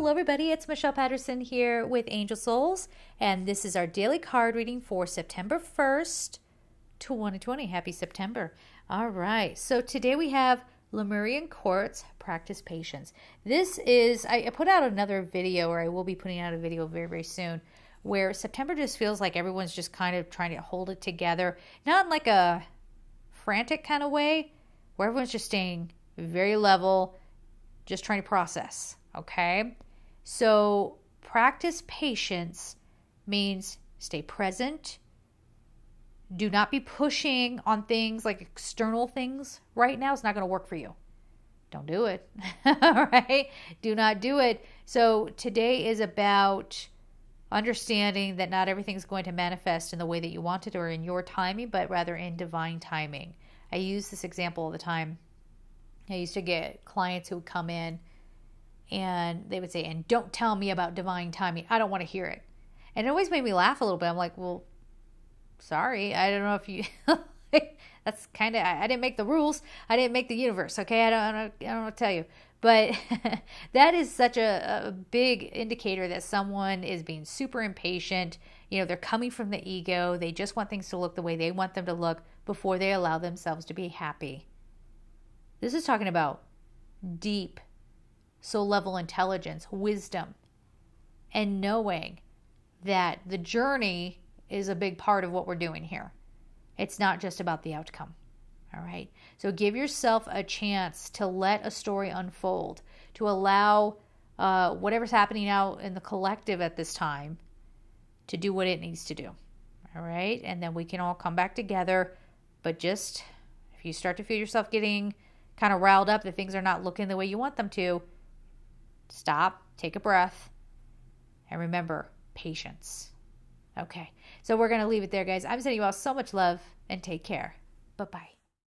Hello, everybody. It's Michelle Patterson here with Angel Souls, and this is our daily card reading for September 1st, 2020. Happy September. All right. So today we have Lemurian Quartz Practice Patience. This is, I put out another video, or I will be putting out a video very, very soon, where September just feels like everyone's just kind of trying to hold it together. Not in like a frantic kind of way, where everyone's just staying very level, just trying to process Okay. So practice patience means stay present. Do not be pushing on things like external things right now. It's not going to work for you. Don't do it. All right. Do not do it. So today is about understanding that not everything's going to manifest in the way that you want it or in your timing, but rather in divine timing. I use this example all the time. I used to get clients who would come in and they would say, and don't tell me about divine timing. I don't want to hear it. And it always made me laugh a little bit. I'm like, well, sorry. I don't know if you. That's kind of. I, I, didn't make the rules. I didn't make the universe. Okay, I don't. I don't, I don't tell you. But that is such a, a big indicator that someone is being super impatient. You know, they're coming from the ego. They just want things to look the way they want them to look before they allow themselves to be happy. This is talking about deep soul level intelligence, wisdom, and knowing that the journey is a big part of what we're doing here. It's not just about the outcome. All right. So give yourself a chance to let a story unfold, to allow uh, whatever's happening out in the collective at this time to do what it needs to do. All right. And then we can all come back together. But just if you start to feel yourself getting kind of riled up that things are not looking the way you want them to, stop, take a breath, and remember patience. Okay, so we're going to leave it there, guys. I'm sending you all so much love and take care. Bye bye.